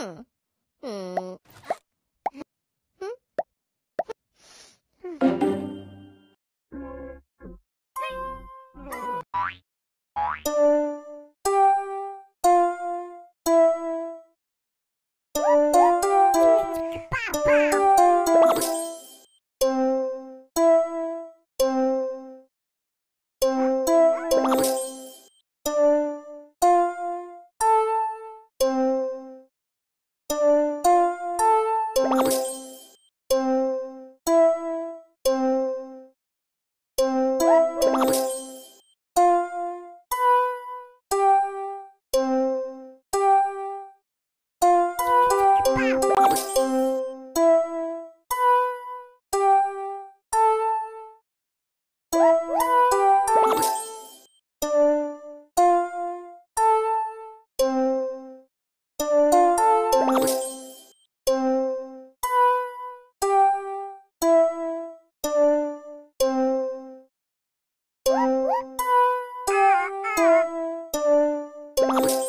哼，嗯。Música